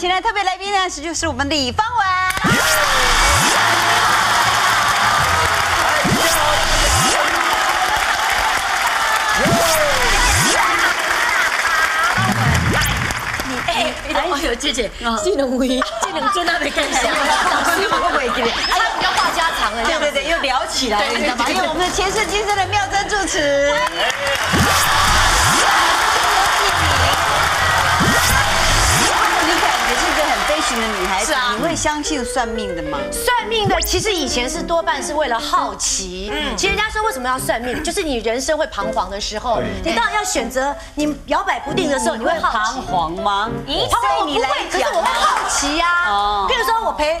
事多，今天特别来宾呢是就是我们李芳文。哎，哎呦，姐姐，这两位，这两尊他没看下，老师会不会给你？哎呀，比较话家常了，对对对，又聊起来了，你知道吗？因为我们的前世今生的妙珍主持。个很悲情的女孩子你会相信算命的吗？算命的其实以前是多半是为了好奇，嗯，其实人家说为什么要算命，就是你人生会彷徨的时候，你当然要选择你摇摆不定的时候，你会彷。徨吗？咦彷徨我不会，可是我会好奇呀、哦。譬如说我陪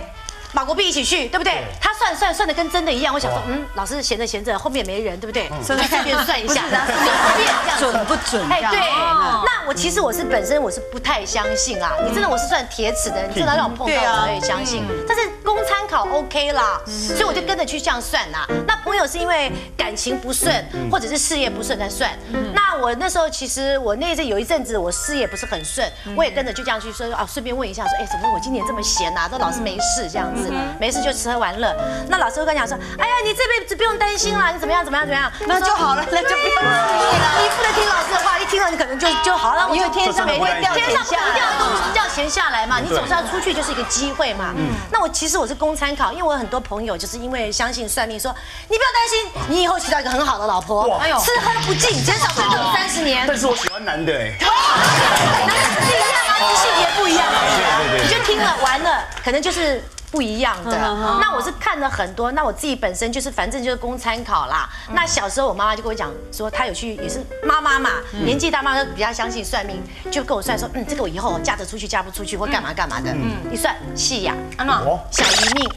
马国碧一起去，对不对？他算算算的跟真的一样，我想说，嗯，老师闲着闲着，后面也没人，对不对？顺便算一下，不是啊 是随便这样子准不准哎，对。嗯那我其实我是本身我是不太相信啊，你真的我是算铁齿的，你真的让我碰到我才会相信。但是供参考 OK 啦，所以我就跟着去这样算呐。那朋友是因为感情不顺或者是事业不顺才算。那我那时候其实我那阵有一阵子我事业不是很顺，我也跟着就这样去说啊，顺便问一下说，哎，怎么我今年这么闲啊？都老是没事这样子，没事就吃喝玩乐。那老师会跟你讲说，哎呀，你这辈子不用担心啦，你怎么样怎么样怎么样，那就好了，那就不用你不能听老师的话，一听了你可能就就好了。我因为天上每不会掉天上掉东掉钱下来嘛，你总是要出去就是一个机会嘛。那我其实我是供参考，因为我有很多朋友就是因为相信算命，说你不要担心，你以后娶到一个很好的老婆，哎呦，吃喝不尽，减少奋斗三十年。但是我喜欢男的哎，男的不一样啊，性别不一样你就听了完了，可能就是。不一样的，那我是看了很多，那我自己本身就是反正就是供参考啦。那小时候我妈妈就跟我讲说，她有去也是妈妈嘛，年纪大妈就比较相信算命，就跟我算说，嗯，这个我以后嫁得出去嫁不出去或干嘛干嘛的，一算细呀，哦，小姨命，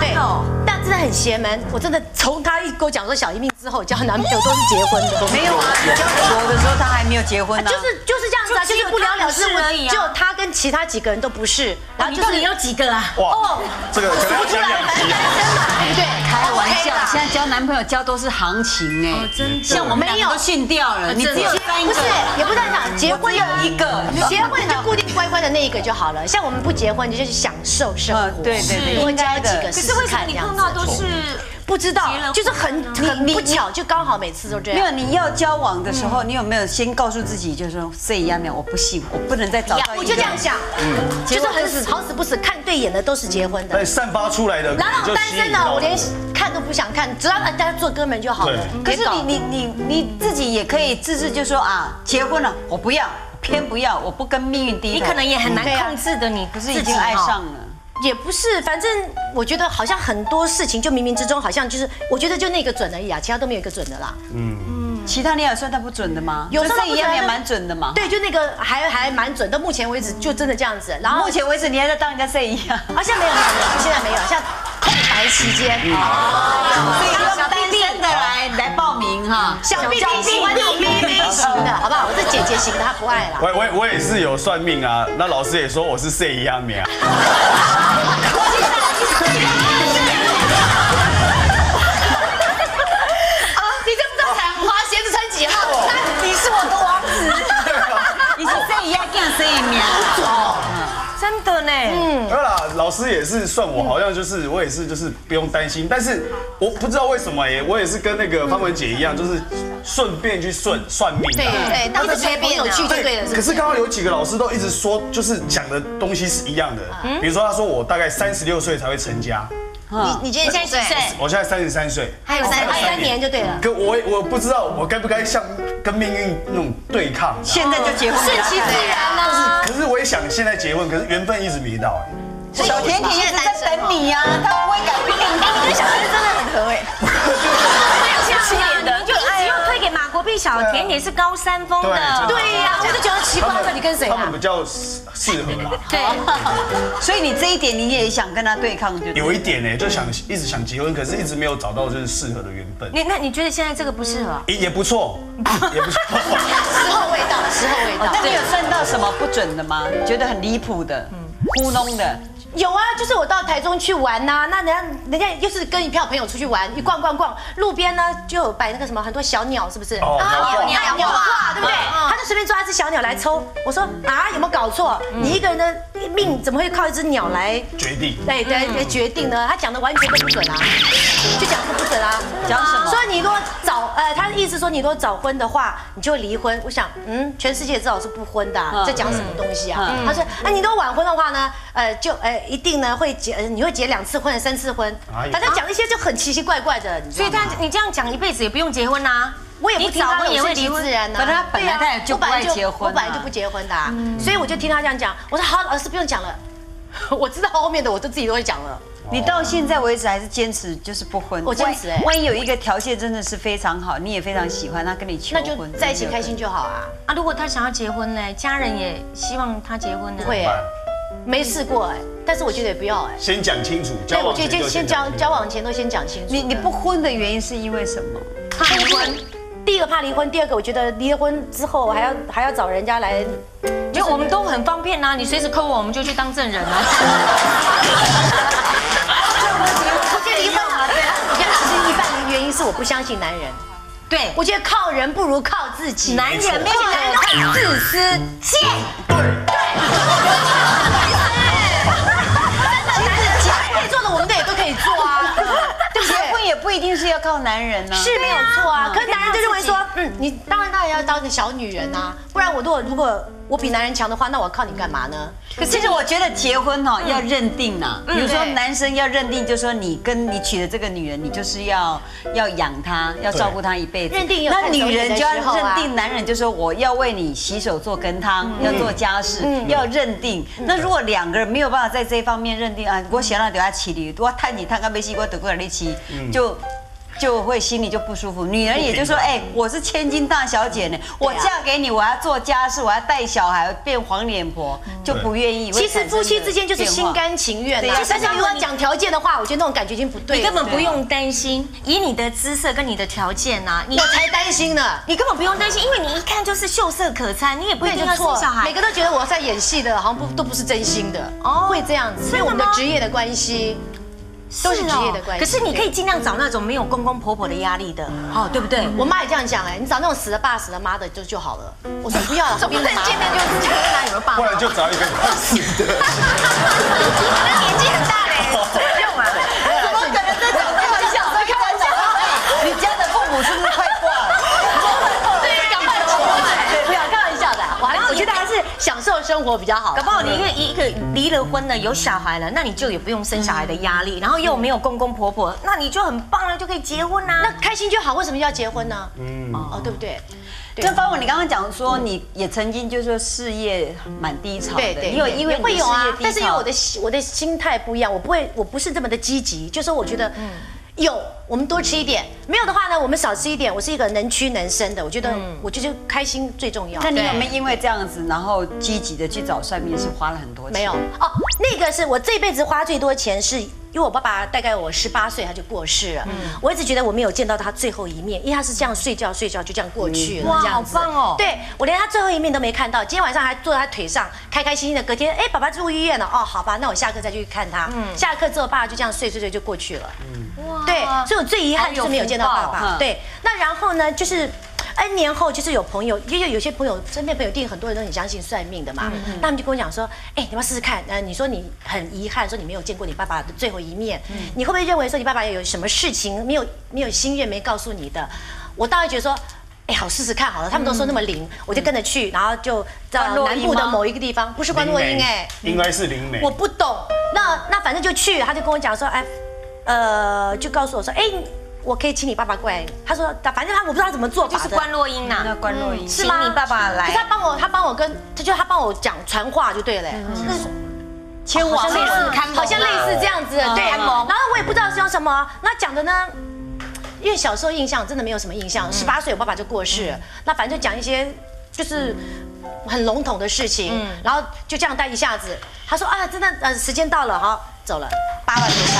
对，哦但真的很邪门，我真的从她一跟我讲说小姨命之后，交男朋友都是结婚的，没有啊，你交我的时候他还没有结婚呢。就是就是这样子啊，就是不了了之而已啊。只有他跟其他几个人都不是，然后你到就是底有几个啊？哇，这个可能要出来，讲两反正单身嘛，对不对？开玩笑。啦，现在交男朋友交都是行情哎，真的。像我们两个都训掉了，你只有三个，不是，也不是这样讲，结婚有一个。结婚你就固定乖乖的那一个就好了。像我们不结婚，你就是享受生活。嗯对对对多交几个可是为什么你碰到都是不知道就是很很不巧，就刚好每次都这样没有，样。你要交往的时候，你有没有先告诉自己，就是说这一样没有，我不信，我不能再找到。我就这样想，就是很死好死不死，看对眼的都是结婚的哎。散发出来的然后单身的，我连看都不想看，只要大家做哥们就好了。可是你你你你自己也可以自制，就说啊，结婚了，我不要，偏不要，我不跟命运低头。你可能也很难控制的，你不是已经爱上了。也不是，反正我觉得好像很多事情就冥冥之中好像就是，我觉得就那个准而已啊，其他都没有一个准的啦。嗯嗯其他你也算他不准的吗？有时候这一样也蛮准的嘛。对，就那个还还蛮准，到目前为止就真的这样子。然后目前为止你还在当人家摄影啊，啊，现在没有，没有，没有现在没有，现在空白期间。所以说单身的来来报名哈。小弟弟喜欢那种妹妹型的，好不好？我是姐姐型的，她不爱了。我我我也是有算命啊，那老师也说我是 C 一样命啊。老师也是算我，好像就是我也是就是不用担心，但是我不知道为什么耶，我也是跟那个方文姐一样，就是顺便去顺算命啊。对对，当着陪朋友去就对了，是不是？可是刚刚有几个老师都一直说，就是讲的东西是一样的。比如说，他说我大概三十六岁才会成家，你你今年现在几岁？我现在三十三岁，还有三还有三年就对了。可我我不知道我该不该像跟命运那种对抗。现在就结婚，顺其自然啊。可是我也想现在结婚，可是缘分一直没到哎。小甜甜一直在等你呀，他不会改变。你跟小甜甜真的很合哎。七年的，你就一直又推给马国碧小甜甜是高山峰的，对对呀，我就觉得奇怪，那你跟谁啊他们比？较适合啦。对，所以你这一点你也想跟他对抗，就有一点呢，就想一直想结婚，可是一直没有找到就是适合的缘分。你那你觉得现在这个不适合？也也不错，也不错。时候未到，时候未到。那你有算到什么不准的吗？觉得很离谱的、糊弄的？有啊，就是我到台中去玩呐、那人家人家又是跟一票朋友出去玩，一逛逛逛，路边呢就有摆那个什么很多小鸟，是不是？哦鸟挂鸟鸟挂，对不对？他就随便抓一只小鸟来抽。我说啊，有没有搞错？你一个人的命怎么会靠一只鸟来？决定。对对来决定呢？他讲的完全都不准啊，就讲的不准啊。讲什么所以你如果早呃，他的意思说你如果早婚的话，你就会离婚。我想，嗯，全世界至少是不婚的啊，嗯在讲什么东西啊？嗯他说，哎，你如果晚婚的话呢，呃，就呃一定呢会结，呃你会结两次婚、三次婚哎呀。他就讲一些就很奇奇怪怪的，所以他你这样讲一辈子也不用结婚呐，我也不听他的，也会离婚我顺其自。然呢。可是他本来就我本来不爱结婚啊我本来就不结婚的啊，所以我就听他这样讲，我说好，老师不用讲了，我知道后面的我都自己都会讲了。你到现在为止还是坚持就是不婚。我坚持哎万一万一有一个条件真的是非常好，你也非常喜欢他，跟你求那就婚，在一起开心就好啊，啊，如果他想要结婚呢，家人也希望他结婚呢。不会哎，没试过哎，但是我觉得也不要哎。先讲清楚，交对，我往前就觉得先交讲交往前都先讲清楚。你你不婚的原因是因为什么？怕离婚，第一个怕离婚，第二个我觉得离了婚之后还要还要找人家来，因为我们都很方便呐，你随时扣我，我们就去当证人啊。我觉得离婚啊，我觉得其实一半的原因是我不相信男人，对，我觉得靠人不如靠自己。男人没有男人很自私，贱。靠男人呢。是没有错啊，嗯。可是男人就认为说，嗯，你当然当然要当个小女人啊，不然我如果如果我比男人强的话，那我靠你干嘛呢？可是其实我觉得结婚哈要认定呐，比如说对。男生要认定，就说你跟你娶的这个女人，你就是要要养她，要照顾她一辈子。认定有那女人就要认定男人，就说我要为你洗手做羹汤，要做家事，要认定。那如果两个人没有办法在这一方面认定啊，我想让留下起你，我探你探个没戏，我得过来你起，就。就会心里就不舒服。女人也就说，哎，我是千金大小姐呢，我嫁给你，我要做家事，我要带小孩，变黄脸婆，就不愿意。其实夫妻之间就是心甘情愿对啊。啊但是如果讲条件的话，我觉得那种感觉已经不对了。你根本不用担心，以你的姿色跟你的条件呐，你我才担心呢。你根本不用担心，因为你一看就是秀色可餐，你也不一对，定要生小孩每。个都觉得我在演戏的，好像不都不是真心的会这样子，因为我们的职业的关系，都是职业的关系。可是你可以尽量找那种没有公公婆婆的压力的，哦，对不对？我妈也这样讲哎，你找那种死了爸死了妈的就就好了。我说不要了，总不能见面就就跟他有个爸不，然就找一个快死的。那年纪很大嘞，不用啊。怎么可能在讲开玩笑？在开玩笑？哎，你家的父母是不是快挂了？对，赶快求不要开玩笑的，我还我觉得还是享受生活比较好搞。不好你一个一个离了婚了，有小孩了，那你就也不用生小孩的压力，然后又没有公公婆婆，那你就很棒了，就可以结婚啊啦。那开心就好，为什么要结婚呢？嗯，哦，对不对？就包括你刚刚讲说，你也曾经就是说事业蛮低潮的，对对，你有因为会有啊但是因为我的我的心态不一样，我不会，我不是这么的积极，就是我觉得，有我们多吃一点，没有的话呢，我们少吃一点。我是一个能屈能伸的，我觉得我觉得开心最重要。那你有没有因为这样子，然后积极的去找算命师，花了很多钱？没有哦，那个是我这辈子花最多钱是。因为我爸爸大概我十八岁他就过世了，我一直觉得我没有见到他最后一面，因为他是这样睡觉睡觉就这样过去了，哇这样子。好棒哦对我连他最后一面都没看到，今天晚上还坐在他腿上，开开心心的。隔天，哎，爸爸住医院了，哦，好吧，那我下课再去看他。下课之后，爸爸就这样睡睡睡就过去了。哇对，所以我最遗憾就是没有见到爸。爸对，那然后呢，就是 N 年后，就是有朋友，因为有些朋友身边朋友一定很多人都很相信算命的嘛，那他们就跟我讲说，哎，你要不要试试看？呃，你说你很遗憾，说你没有见过你爸爸的最后一面，你会不会认为说你爸爸有什么事情没有没有心愿没告诉你的？我倒会觉得说。哎，好试试看好了，他们都说那么灵，我就跟着去，然后就到关洛音吗南部的某一个地方，不是关洛英哎，应该是灵媒。我不懂。那那反正就去，他就跟我讲说，哎，呃，就告诉我说，哎，我可以请你爸爸过来。他说，反正他我不知道他怎么做。就是关洛英呐，那关洛音请你爸爸可是他来。帮我，他帮我跟，他就他帮我讲传话就对了。千王好像类似好像类似这样子，对。然后我也不知道是用什么，那讲的呢？因为小时候印象真的没有什么印象，十八岁我爸爸就过世了，那反正就讲一些就是很笼统的事情，然后就这样待一下子。他说啊，真的呃时间到了，好走了，八万多块。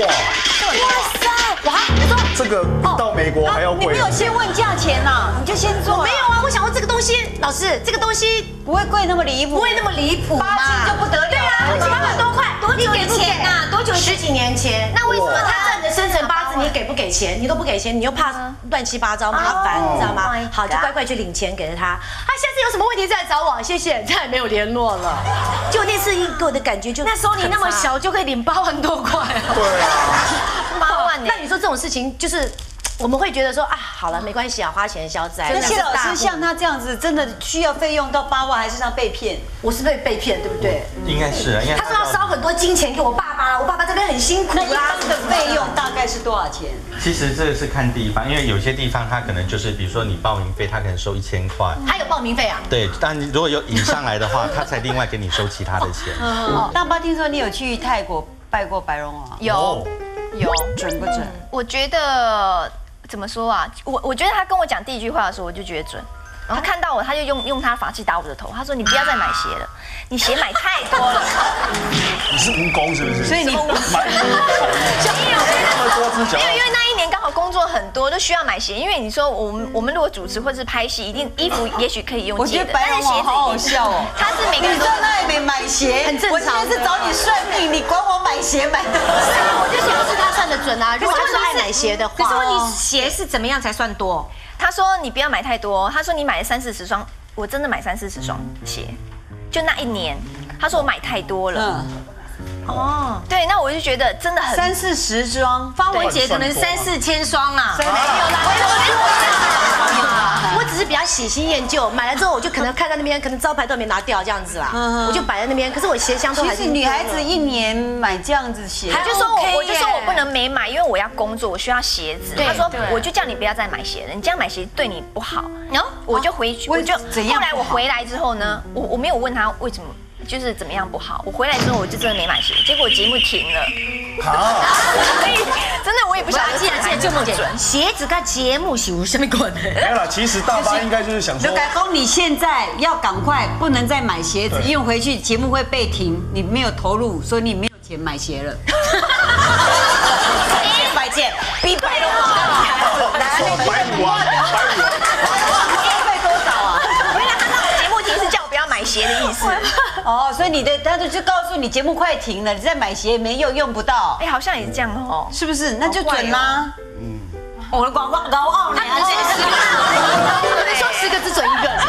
哇，哇塞！哇，你说这个到美国还要贵啊你没有。先问价钱呐，你就先做啊，没有啊，我想问这个东西，老师，这个东西不会贵那么离谱，不会那么离谱嘛？八千就不得了对啊，八万多块，多久以你给不给前啊多久十几年前。那你给不给钱？你都不给钱，你又怕乱七八糟麻烦，哦你知道吗 Oh？好，就乖乖去领钱给了他。他下次有什么问题再来找我，谢谢，再也没有联络了。就那次一给我的感觉就那时候你那么，小就可以领八万多块，对啊，八万那？你说这种事情就是。我们会觉得说啊，好了，没关系啊，花钱消灾。那谢老师像他这样子，真的需要费用到八万，还是他被骗？我是被被骗，对不对？应该是啊，因为他说要烧很多金钱给我爸爸，我爸爸这边很辛苦那一啊般。的费用大概是多少钱？其实这个是看地方，因为有些地方他可能就是，比如说你报名费，他可能收一千块，还有报名费啊？对，但如果有引上来的话，他才另外给你收其他的钱。哦，大爸听说你有去泰国拜过白龙王，有有，准不准？我觉得怎么说啊？我我觉得他跟我讲第一句话的时候，我就觉得准。他看到我，他就用用他法器打我的头。他说：“你不要再买鞋了，你鞋买太多了。你是蜈蚣是不是？所以你买那么多只脚因，为 因为那一年刚好工作很多，都需要买鞋。因为你说我们我们如果主持或是拍戏，一定衣服也许可以用我觉借的，得白龙王好好笑哦。他是每个人都在那里面买鞋，很正常我今天是找你算命，你管我买鞋买的。我就说是他算的准啊。如果他是爱买鞋的话，可是问题鞋是怎么样才算多？他说你不要买太多，他说你买了三四十双，我真的买三四十双鞋，就那一年。他说我买太多了，嗯，哦，对，那我就觉得真的很三四十双，方文杰可能三四千双啊，没有啦，我只是比较喜新厌旧，买了之后我就可能看在那边，可能招牌都没拿掉这样子啦，我就摆在那边。可是我鞋箱都还是其实女孩子一年买这样子鞋，他就说我我就说我不能没买，因为我要工作，我需要鞋子。对他说我就叫你不要再买鞋了，你这样买鞋对你不好。然后哦我就回去，我就后来我回来之后呢，我我没有问他为什么。就是怎么样不好，我回来之后我就真的没买鞋，结果节目停了，啊，所以真的我也不晓得记得记得这么准，准。鞋子跟节目是有什么关系？没有啦，其实大巴应该就是想说刘，改峰，你现在要赶快，不能再买鞋子，因为回去节目会被停，你没有投入，所以你没有钱买鞋了。拜见，比 白龙王说白虎啊，白虎啊，花费多少啊？原来他让我节目停是叫我不要买鞋的意思。哦，所以你的他就就告诉你节目快停了，你再买鞋也没用，用不到，哎，好像也是这样哦。是不是？那就准啦。我的广告高傲，他们我能说十个只准一个。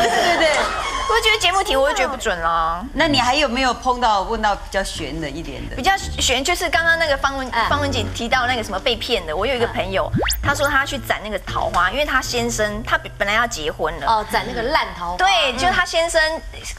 我觉得节目题我就觉得不准了。那你还有没有碰到问到比较悬的一点的比？较悬就是刚刚那个方文方文姐提到那个什么被骗的，我有一个朋友，他说他去攒那个桃花，因为他先生他本来要结婚了。哦，攒那个烂桃花。对，就是他先生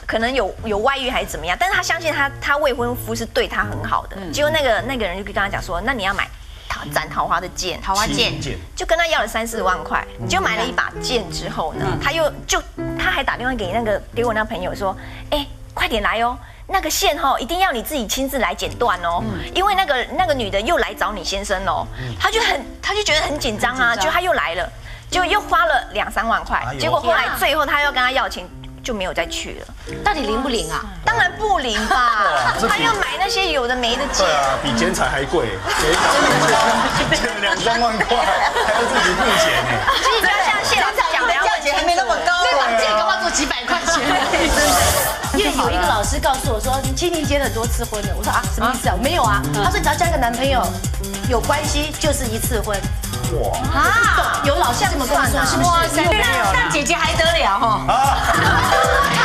可能有有外遇还是怎么样，但是他相信他他未婚夫是对他很好的。结果那个那个人就跟他讲说，那你要买桃攒桃花的剑，桃花剑。剑。就跟他要了三四万块，就买了一把剑之后呢，他又就他还打电话给那个给我那朋友说，哎，快点来哦。那个线哈，一定要你自己亲自来剪断哦，因为那个那个女的又来找你先生哦，他就很他就觉得很紧张啊，就他又来了，就又花了两三万块结果后来最后他要跟他要钱，就没有再去了。到底灵不灵啊？当然不灵吧 他要买那些有的没的剑对。啊，比剪彩还贵，剪剪剪了两三万块，还要自己付钱呢。其实就要像谢老师讲的，价钱还没那么高。那把剑干嘛做几百块钱？因为有一个老师告诉我说，青年结了很多次婚了。我说啊，什么意思啊？没有啊。他说只要交一个男朋友，有关系就是一次婚。哇啊，有老相这么算的，是不是？哇塞，那那姐姐还得了哈？